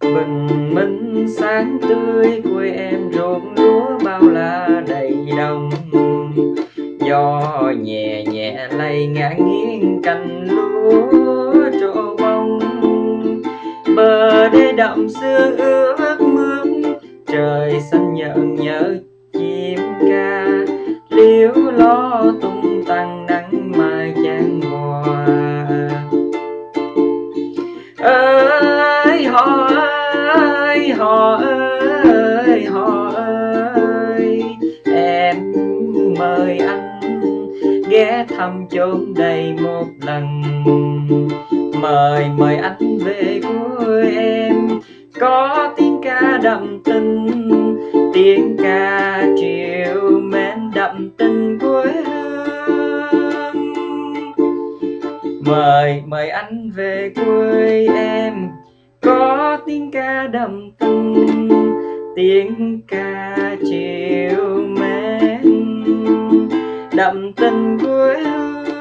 bình minh sáng tươi, quê em ruộng lúa bao la đầy đồng. Gió nhẹ nhẹ lay ngã nghiêng cành lúa trổ bông. Bờ đê đậm sương ướt mướt trời xanh nhợn nhớ chim ca. Liếu lo tung tăng nắng mai chan hòa ơi, họ ơi họ ơi họ ơi. Em mời anh ghé thăm chốn đây một lần. Mời mời anh về quê em. Có tiếng ca đậm tình, tiếng ca chiều mến đậm tình quê hương. Mời mời anh về quê em có tiếng ca đậm tình tiếng ca chiều mến. Đậm tình quê hương